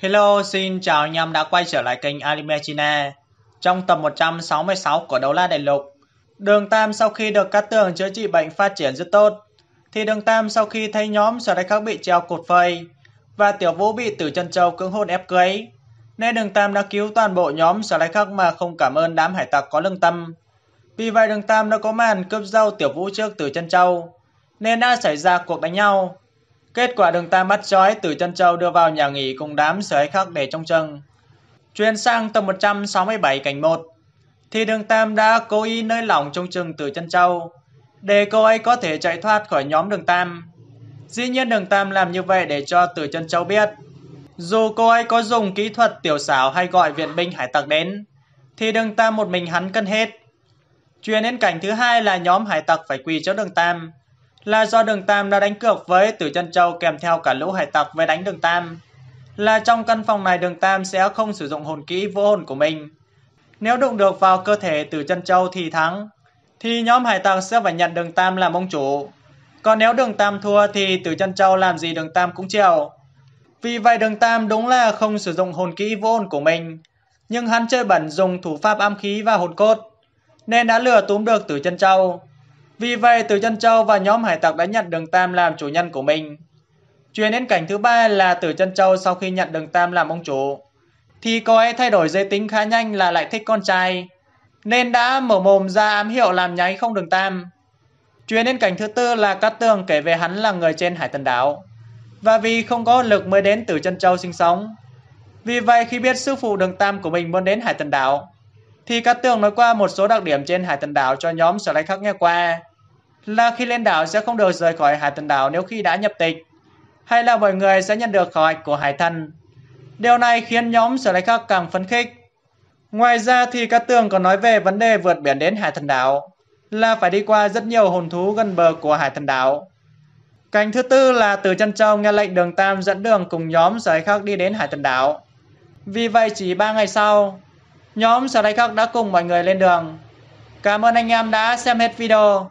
Hello, xin chào anh em đã quay trở lại kênh Anime China. Trong tập 166 của Đấu La Đại Lục, Đường Tam sau khi được cắt tường chữa trị bệnh phát triển rất tốt, thì Đường Tam sau khi thấy nhóm sở đại khắc bị treo cột phơi và Tiểu Vũ bị Tử Chân Châu cưỡng hôn ép cưới, nên Đường Tam đã cứu toàn bộ nhóm sở đại khắc mà không cảm ơn đám hải tặc có lương tâm. Vì vậy Đường Tam đã có màn cướp dâu Tiểu Vũ trước Tử Chân Châu, nên đã xảy ra cuộc đánh nhau. Kết quả đường Tam bắt chói từ chân châu đưa vào nhà nghỉ cùng đám sở ấy khác để trong chừng. Chuyển sang tầng 167 cảnh 1, thì đường Tam đã cố ý nơi lỏng trong chừng từ chân châu, để cô ấy có thể chạy thoát khỏi nhóm đường Tam. Dĩ nhiên đường Tam làm như vậy để cho từ chân châu biết, dù cô ấy có dùng kỹ thuật tiểu xảo hay gọi viện binh hải tặc đến, thì đường Tam một mình hắn cân hết. Chuyển đến cảnh thứ hai là nhóm hải tặc phải quỳ cho đường Tam là do đường Tam đã đánh cược với Tử Chân Châu kèm theo cả lũ hải tặc với đánh đường Tam. Là trong căn phòng này đường Tam sẽ không sử dụng hồn kỹ vô hồn của mình. Nếu đụng được vào cơ thể Tử Chân Châu thì thắng, thì nhóm hải tặc sẽ phải nhận đường Tam làm ông chủ. Còn nếu đường Tam thua thì Tử Chân Châu làm gì đường Tam cũng chịu. Vì vậy đường Tam đúng là không sử dụng hồn kỹ vô hồn của mình, nhưng hắn chơi bẩn dùng thủ pháp âm khí và hồn cốt, nên đã lừa túm được Tử Chân Châu. Vì vậy, Từ Chân Châu và nhóm hải tặc đã nhận Đường Tam làm chủ nhân của mình. Chuyển đến cảnh thứ ba là Từ Chân Châu sau khi nhận Đường Tam làm ông chủ, thì cô ấy thay đổi giới tính khá nhanh là lại thích con trai, nên đã mở mồm ra ám hiệu làm nháy không Đường Tam. Chuyển đến cảnh thứ tư là Cát Tường kể về hắn là người trên Hải Tần Đảo, và vì không có lực mới đến Từ Chân Châu sinh sống. Vì vậy khi biết sư phụ Đường Tam của mình muốn đến Hải Tần Đảo, thì Cát Tường nói qua một số đặc điểm trên Hải Tần Đảo cho nhóm Sở Lai Khắc nghe qua là khi lên đảo sẽ không được rời khỏi hải thần đảo nếu khi đã nhập tịch, hay là mọi người sẽ nhận được khỏi của hải thần. Điều này khiến nhóm sở lấy khắc càng phấn khích. Ngoài ra thì các tường còn nói về vấn đề vượt biển đến hải thần đảo, là phải đi qua rất nhiều hồn thú gần bờ của hải thần đảo. Cảnh thứ tư là từ chân châu nghe lệnh đường Tam dẫn đường cùng nhóm sở lấy khắc đi đến hải thần đảo. Vì vậy chỉ 3 ngày sau, nhóm sở lấy khắc đã cùng mọi người lên đường. Cảm ơn anh em đã xem hết video.